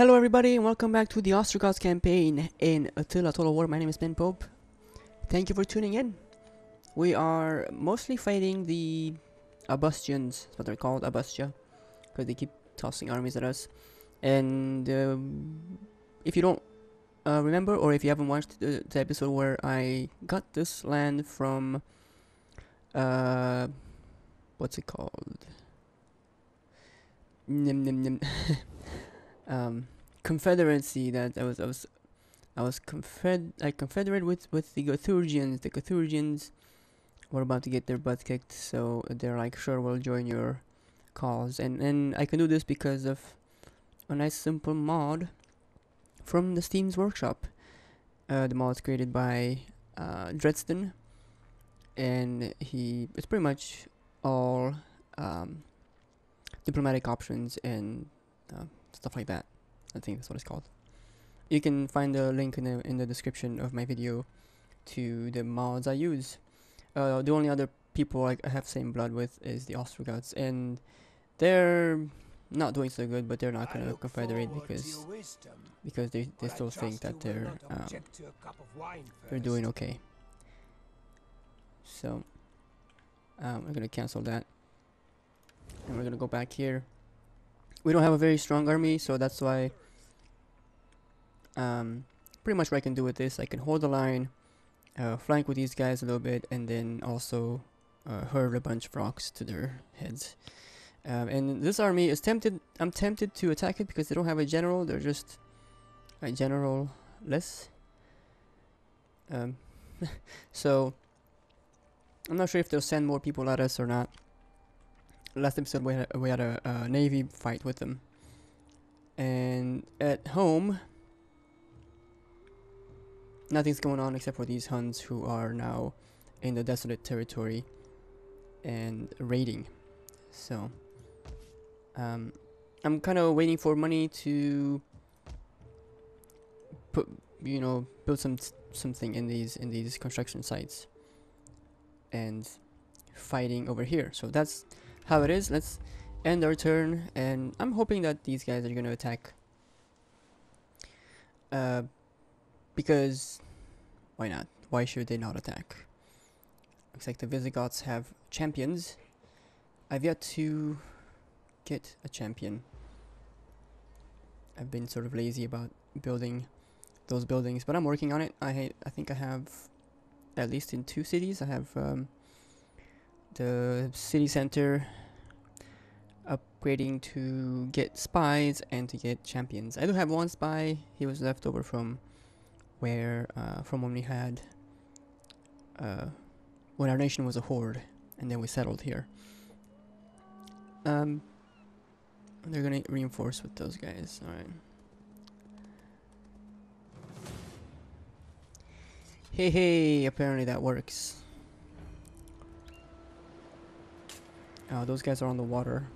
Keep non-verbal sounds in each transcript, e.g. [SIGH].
Hello everybody and welcome back to the Ostrogoths campaign in Attila Total War. My name is Ben Pope. Thank you for tuning in. We are mostly fighting the Abustians, that's what they're called, Abustia, because they keep tossing armies at us. And um, if you don't uh, remember, or if you haven't watched the, the episode where I got this land from, uh, what's it called? Nim, nim, nim. Um, confederacy that I was I was I was confed I confederate with with the Gothurgians. The Gothurgians were about to get their butt kicked, so they're like, sure, we'll join your cause. And and I can do this because of a nice simple mod from the Steam's workshop. Uh, the mod is created by uh, Dresden, and he it's pretty much all um, diplomatic options and uh, stuff like that. I think that's what it's called. You can find the link in the in the description of my video to the mods I use. Uh, the only other people I have same blood with is the Ostrogoths, and they're not doing so good, but they're not gonna confederate because because they, they still think that they're um, they're doing okay. So um, I'm gonna cancel that, and we're gonna go back here. We don't have a very strong army, so that's why um, pretty much what I can do with this, I can hold the line, uh, flank with these guys a little bit, and then also uh, hurl a bunch of rocks to their heads. Um, and this army is tempted. I'm tempted to attack it because they don't have a general. They're just a general-less. Um, [LAUGHS] so I'm not sure if they'll send more people at us or not. Last episode we had, we had a, a navy fight with them, and at home nothing's going on except for these Huns who are now in the desolate territory and raiding. So, um, I'm kind of waiting for money to put, you know, build some something in these in these construction sites and fighting over here. So that's how it is. Let's end our turn, and I'm hoping that these guys are gonna attack. Uh, because why not? Why should they not attack? Looks like the Visigoths have champions. I've yet to get a champion. I've been sort of lazy about building those buildings, but I'm working on it. I I think I have at least in two cities. I have um, the city center upgrading to get spies and to get champions. I do have one spy. He was left over from where uh, from when we had uh, when our nation was a horde and then we settled here. Um they're gonna reinforce with those guys all right hey hey apparently that works. Oh those guys are on the water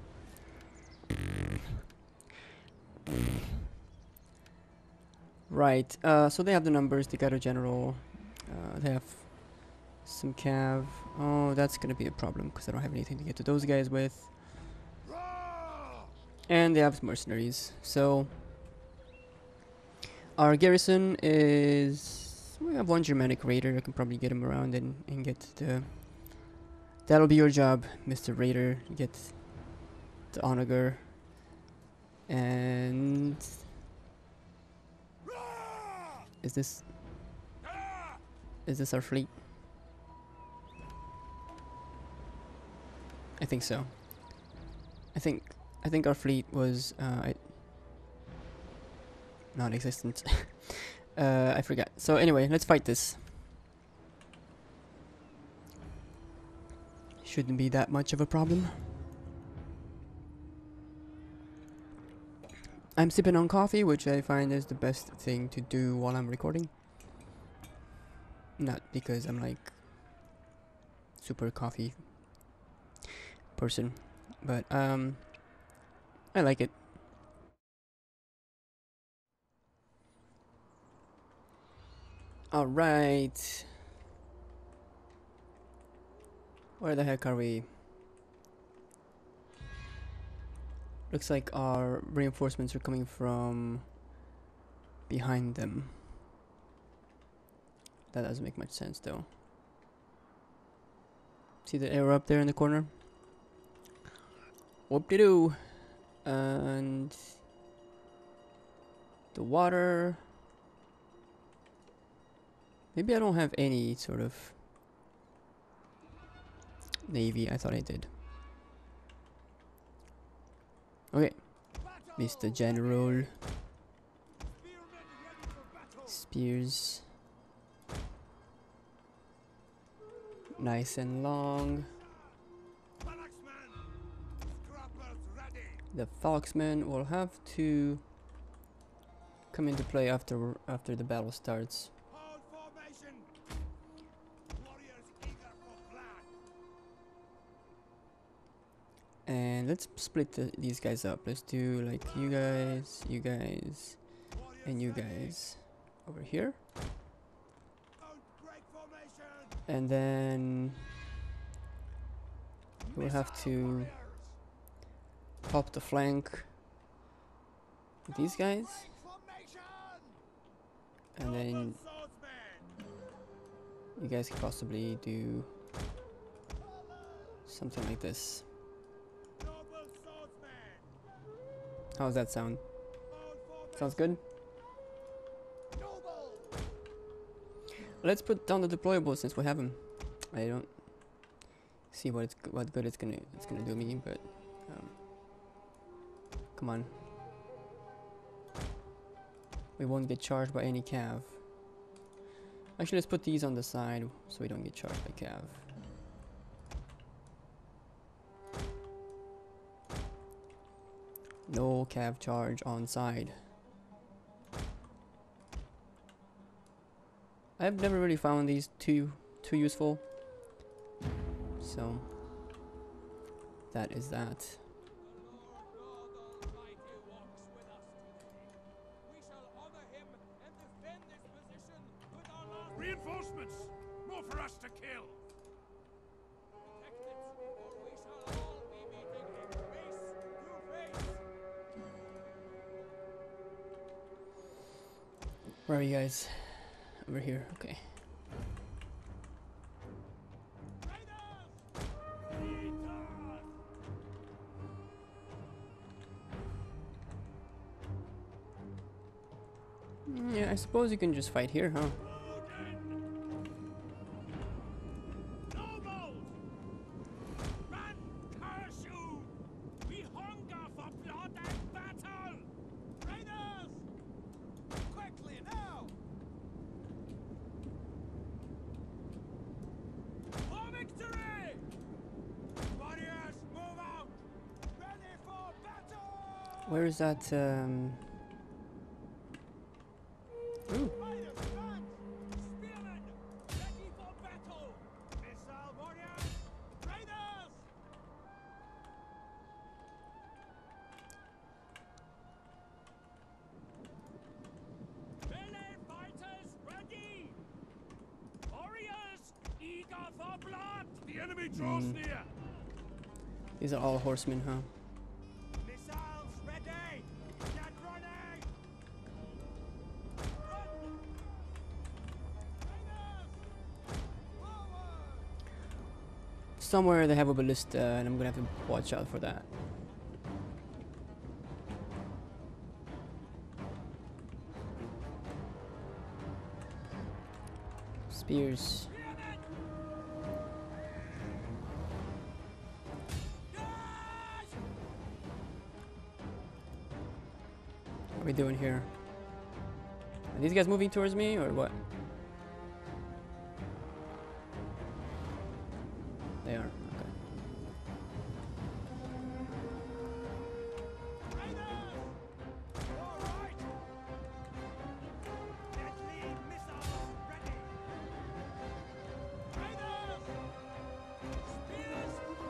Right, uh, so they have the numbers, they got a general, uh, they have some cav. Oh, that's gonna be a problem, because I don't have anything to get to those guys with. And they have mercenaries, so... Our garrison is... We have one Germanic raider, I can probably get him around and, and get the... That'll be your job, Mr. Raider, get the onager. And is this... Is this our fleet? I think so. I think I think our fleet was uh, non-existent. [LAUGHS] uh, I forgot. So anyway, let's fight this. Shouldn't be that much of a problem. I'm sipping on coffee, which I find is the best thing to do while I'm recording. Not because I'm like super coffee person, but um, I like it. All right. Where the heck are we? Looks like our reinforcements are coming from behind them. That doesn't make much sense though. See the arrow up there in the corner? Whoop de doo. And the water. Maybe I don't have any sort of navy. I thought I did. Okay, Mr. General. Spears. Nice and long. The Falxmen will have to come into play after after the battle starts. Let's split the, these guys up. Let's do like you guys, you guys, and you guys over here. And then we'll have to pop the flank with these guys. And then you guys could possibly do something like this. How does that sound? Sounds good? Let's put down the deployable since we have them. I don't see what it's what good it's gonna it's gonna do me, but um, come on. We won't get charged by any cav. Actually, let's put these on the side so we don't get charged by cav. No cav charge on side. I've never really found these too too useful. So that is that. Where are you guys? Over here, okay. Mm, Yeah, I suppose you can just fight here, huh? Enemy draws Mm. near! these are all horsemen, huh? Somewhere they have a ballista, uh, and I'm gonna have to watch out for that. Spears. What are we doing here? Are these guys moving towards me, or what? Spears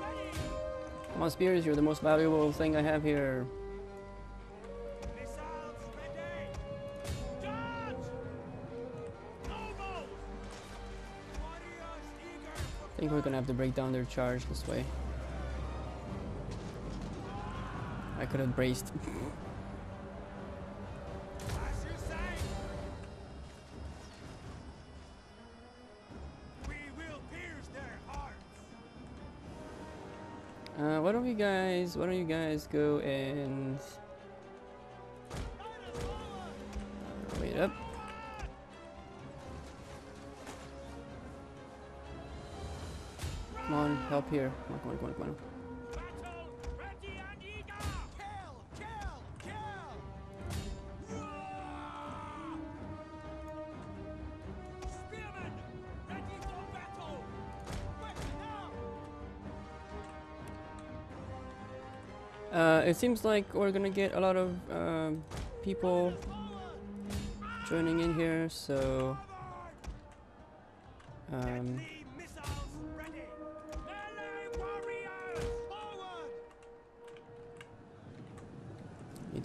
ready! Come on, Spears, you're the most valuable thing I have here. think we're gonna have to break down their charge this way. I could have braced. [LAUGHS] Uh, why don't you guys, why don't you guys go and help here. Come on, come on, come on, come on. Uh, it seems like we're gonna get a lot of um, people joining in here, so um,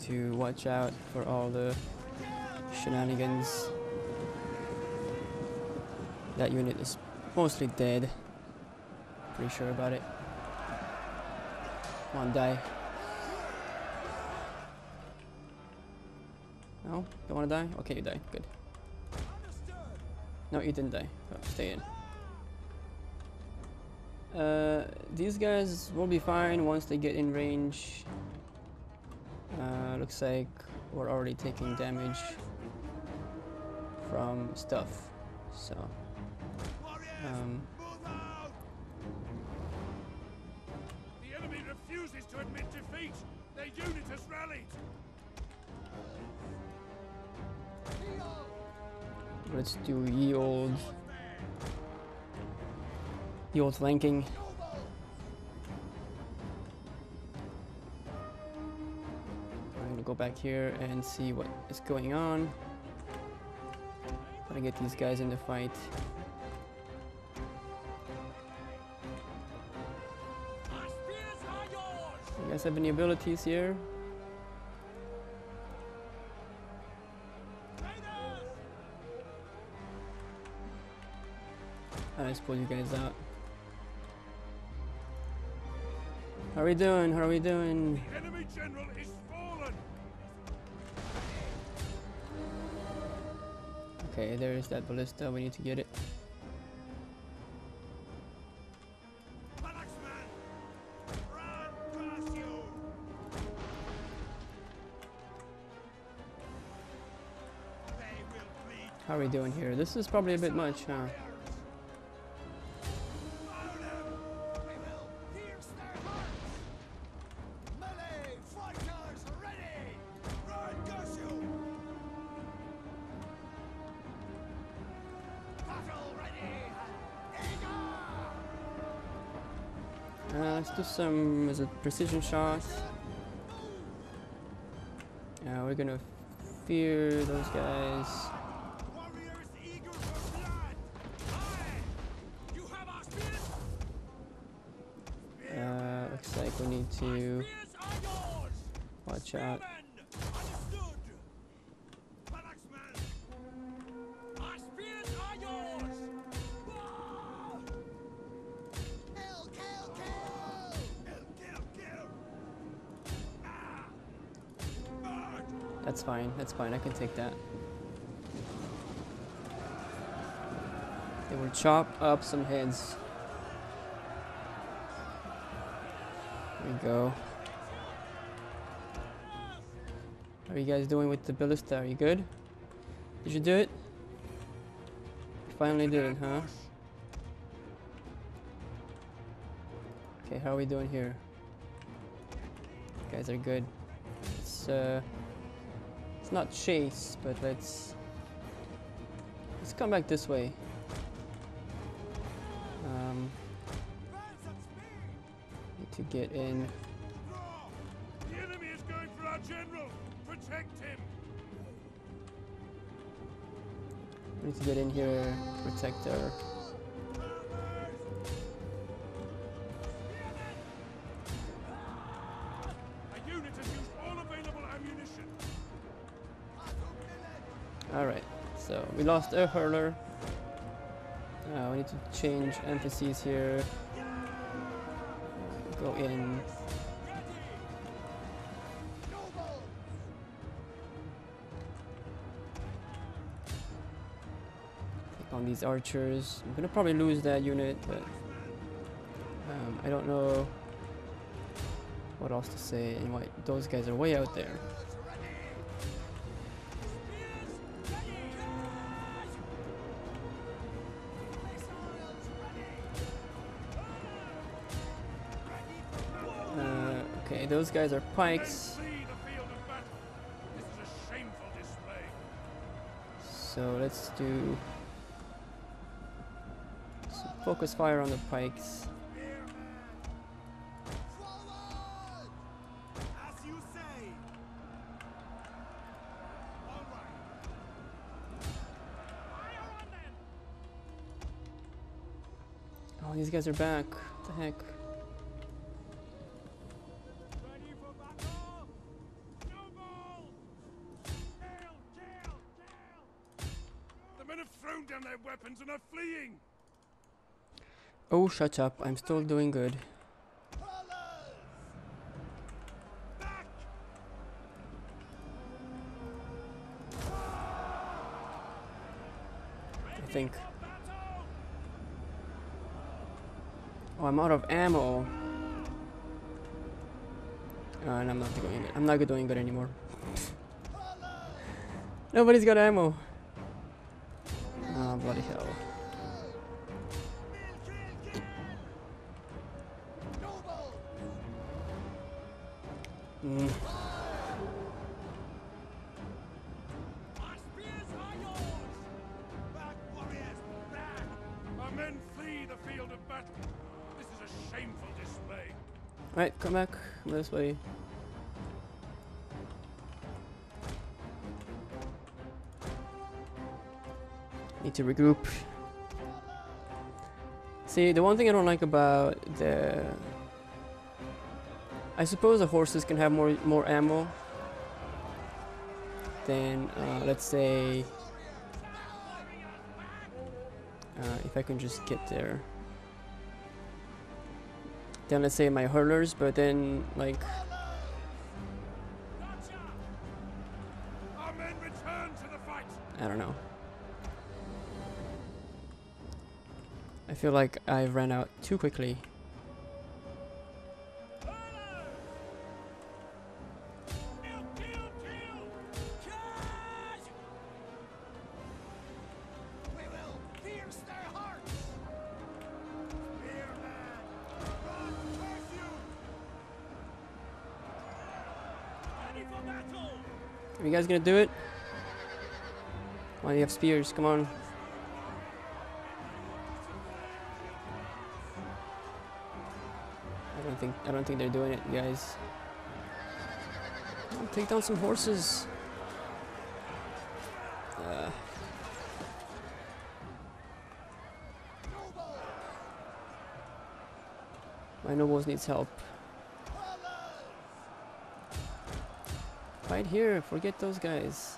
to watch out for all the shenanigans. That unit is mostly dead. Pretty sure about it. Come on, die. No? Don't wanna die? Okay, you die. Good. No, you didn't die. Oh, stay in. Uh, these guys will be fine once they get in range. Looks like we're already taking damage from stuff. So, um. The enemy refuses to admit defeat. Their unit has rallied. let's do ye old, ye old flanking. Go back here and see what is going on. Gotta get these guys in the fight. You guys have any abilities here? I'll just pull you guys out. How are we doing? How are we doing? The enemy general is. Okay, that ballista. We need to get it. How are we doing here? This is probably a bit much, huh? Uh, let's do some is it precision shots. Yeah, we're gonna fear those guys. Uh, looks like we need to watch out. That's fine. I can take that. They will chop up some heads. There we go. How are you guys doing with the ballista? Are you good? Did you do it? You finally did it, huh? Okay, how are we doing here? You guys are good. It's uh it's not chase, but let's let's come back this way. Um, need to get in. The enemy is going for our general. Protect him. We Need to get in here, protect our. Lost a hurler. Uh, we need to change emphases here. Go in. Take on these archers. I'm gonna probably lose that unit, but um, I don't know what else to say? And why those guys are way out there. Those guys are pikes. So let's do some focus fire on the pikes. Oh, these guys are back. What the heck? Oh, shut up. I'm still doing good. I think. Oh, I'm out of ammo. Uh, and I'm not doing it. I'm not doing good anymore. Nobody's got ammo. Oh, bloody hell. Right, come back this way. Need to regroup. See, the one thing I don't like about the... I suppose the horses can have more more ammo than, uh, let's say... Uh, if I can just get there than let's say my hurlers, but then like. I don't know. I feel like I ran out too quickly. Are you guys gonna do it? Why do you have spears? Come on. I don't think I don't think they're doing it, guys. Take down some horses. Uh, my nobles needs help. Right here, forget those guys.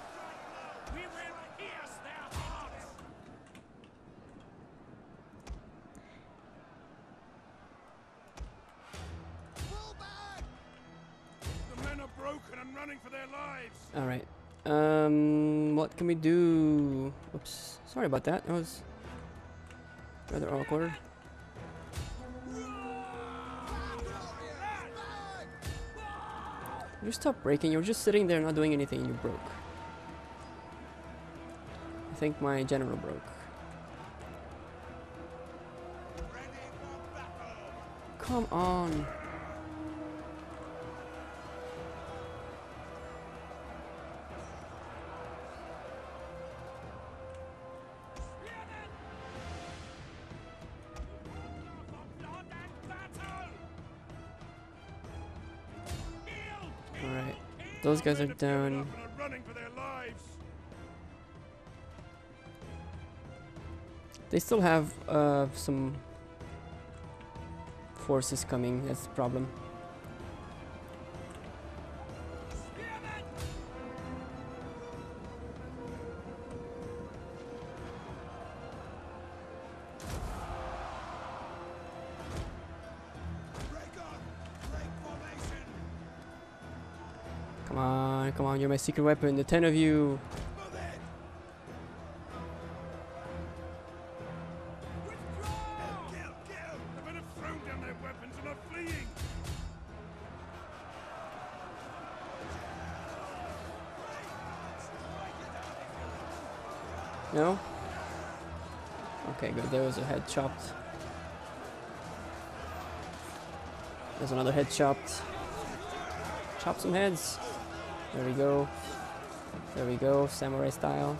Lives. Alright. Um, what can we do? Oops. Sorry about that. That was rather awkward. You stop breaking. You're just sitting there not doing anything and you broke. I think my general broke. Come on. Those guys are down. They still have uh, some forces coming. That's the problem. my secret weapon, the ten of you. No? Okay, good. There was a head chopped. There's another head chopped. Chop some heads. There we go. There we go, samurai style.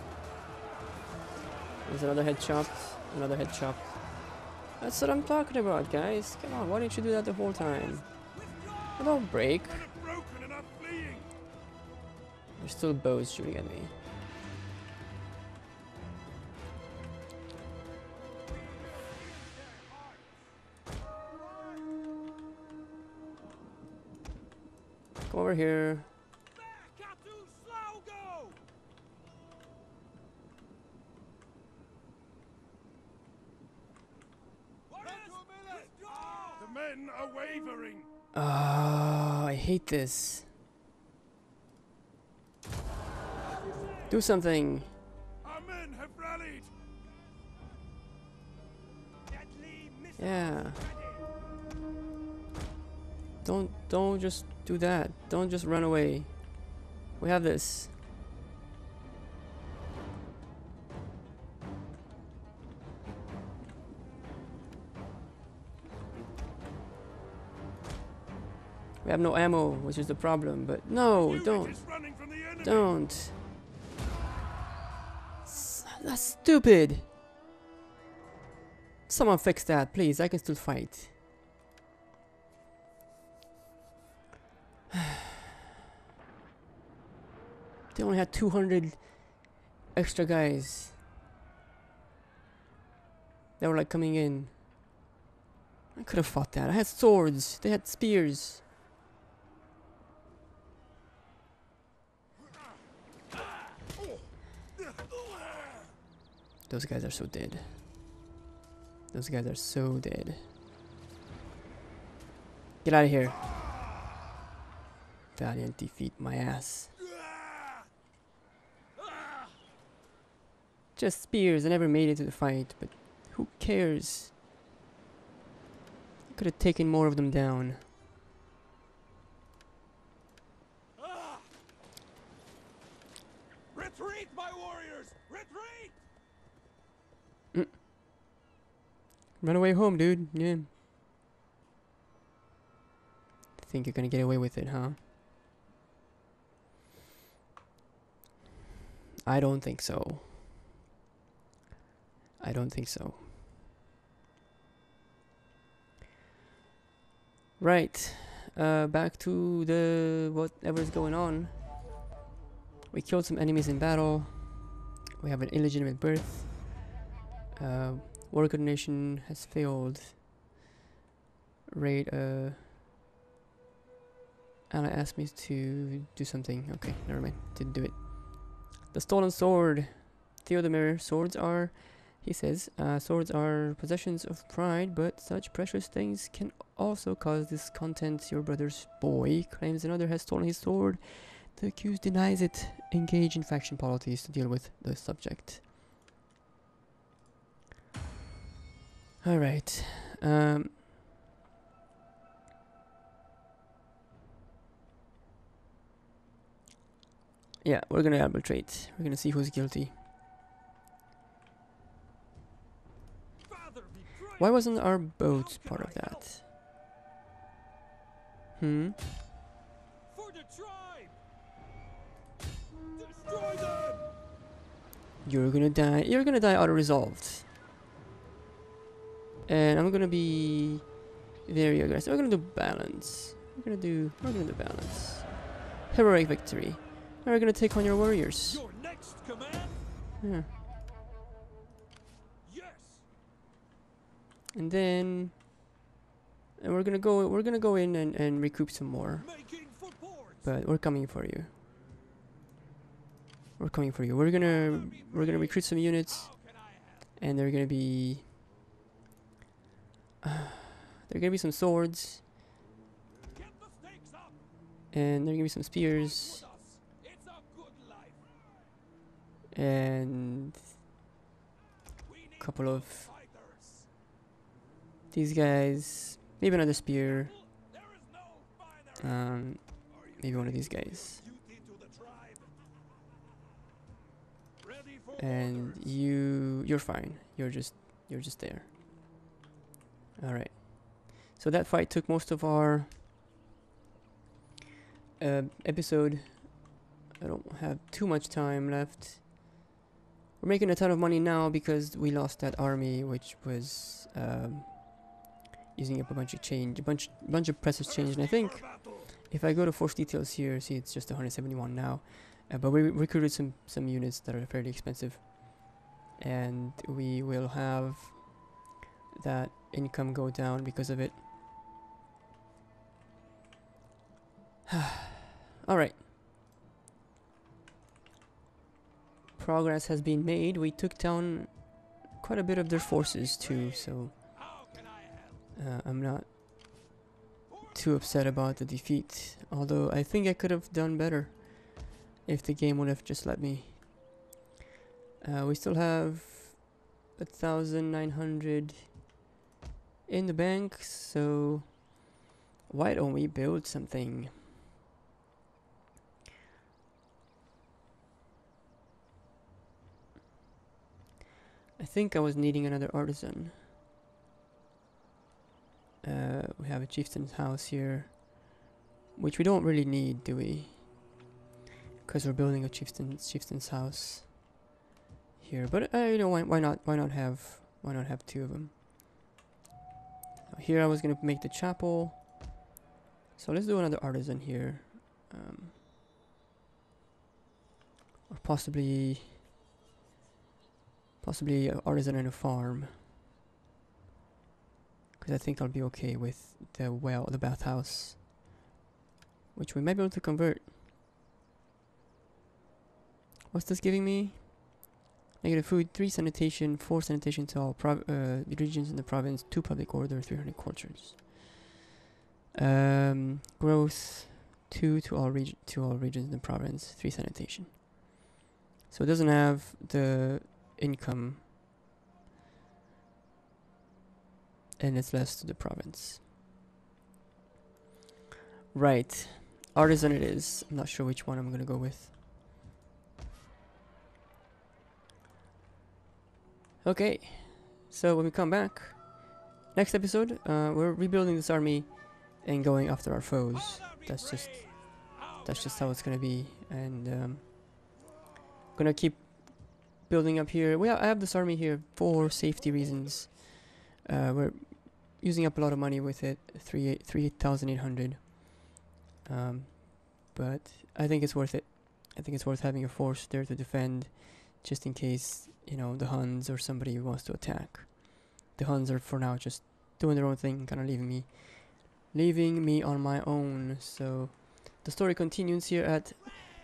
There's another head chopped. Another head chopped. That's what I'm talking about, guys. Come on, why didn't you do that the whole time? I don't break. There's still bows shooting at me. Come over here. There, Katu Slaugo! The men are Ah, I hate this. Do something. Our men have rallied. Yeah. Don't don't just do that. Don't just run away. We have this. We have no ammo, which is the problem, but no, don't. is running from the enemy. Don't. That's stupid. Someone fix that, please. I can still fight. [SIGHS] they only had 200 extra guys. They were like coming in. I could have fought that. I had swords. They had spears. Those guys are so dead. Those guys are so dead. Get out of here. Valiant defeat my ass. Just spears. I never made it to the fight, but who cares? Could have taken more of them down. Retreat, my warriors! Retreat! Run away home, dude. Yeah. Think you're gonna get away with it, huh? I don't think so. I don't think so. Right. Uh, back to the whatever's going on. We killed some enemies in battle. We have an illegitimate birth. Uh, war coordination has failed. Raid, uh. Anna asked me to do something. Okay, never mind. Didn't do it. The stolen sword. Theodomir, swords are, he says, uh, swords are possessions of pride, but such precious things can also cause discontent. Your brother's boy claims another has stolen his sword. The accused denies it. Engage in faction politics to deal with the subject. Alright. Um, yeah, we're gonna arbitrate. We're gonna see who's guilty. Father be praised! Why wasn't our boat part of that? Hmm? For the tribe! Destroy them! You're gonna die. You're gonna die auto resolved. And I'm gonna be very aggressive. We're gonna do balance. We're gonna do. We're gonna do balance. Heroic victory. We're gonna take on your warriors. Your next command? Yeah. Yes! And then. And we're gonna go. We're gonna go in and, and recoup some more. Making for port! But we're coming for you. We're coming for you. We're gonna. We're gonna recruit some units. How can I help? and they're gonna be [SIGHS] there are gonna be some swords and there are gonna be some spears. And a couple of these guys maybe another spear um maybe one of these guys and you you're fine. You're just you're just there. All right. So that fight took most of our uh, episode. I don't have too much time left. We're making a ton of money now because we lost that army, which was um, using up a bunch of change, a bunch bunch of precious change, and I think if I go to force details here, see it's just 171 now. Uh, but we recruited some some units that are fairly expensive, and we will have that income go down because of it. [SIGHS] All right. Progress has been made. We took down quite a bit of their forces too, so uh, I'm not too upset about the defeat. Although I think I could have done better if the game would have just let me. Uh, we still have a thousand nine hundred in the bank, so why don't we build something? I think I was needing another artisan. Uh, we have a chieftain's house here, which we don't really need, do we? Because we're building a chieftain's chieftain's house here. But uh, you know, why why not why not have why not have two of them? Here I was gonna make the chapel. So let's do another artisan here, um, or possibly possibly an artisan and a farm. Because I think I'll be okay with the well, the bathhouse, which we might be able to convert. What's this giving me? Negative food, 3 sanitation, 4 sanitation to all uh, regions in the province, 2 public order, 300 cultures. Um, growth, 2 to all, to all regions in the province, 3 sanitation. So it doesn't have the income and it's less to the province. Right. Artisan it is. I'm not sure which one I'm gonna go with. Okay. So when we come back, next episode, uh, we're rebuilding this army and going after our foes. That's just that's just how it's gonna be and um, gonna keep building up here we ha- I have this army here for safety reasons uh, we're using up a lot of money with it three three thousand eight hundred um, but I think it's worth it I think it's worth having a force there to defend just in case you know the Huns or somebody wants to attack the Huns are for now just doing their own thing kind of leaving me leaving me on my own so the story continues here at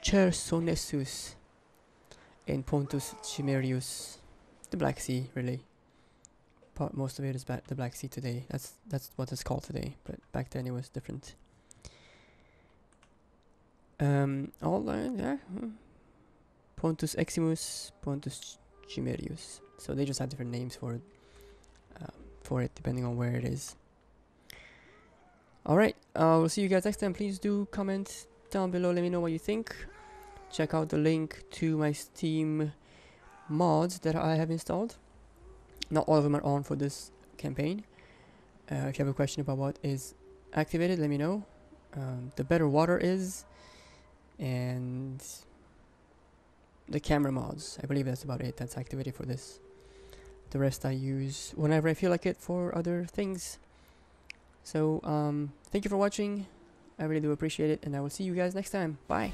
Chersonesus in Pontus Chimerius, the Black Sea, really. But most of it is ba- the Black Sea today. That's that's what it's called today, but back then it was different. Um, all uh, yeah, hmm. Pontus Eximus, Pontus Chimerius. So they just have different names for it, uh, for it depending on where it is. All right, uh, we'll see you guys next time. Please do comment down below. Let me know what you think. Check out the link to my Steam mods that I have installed. Not all of them are on for this campaign. Uh, if you have a question about what is activated, let me know. Um, the better water is, and the camera mods. I believe that's about it. That's activated for this. The rest I use whenever I feel like it for other things. So, um, thank you for watching. I really do appreciate it, and I will see you guys next time. Bye.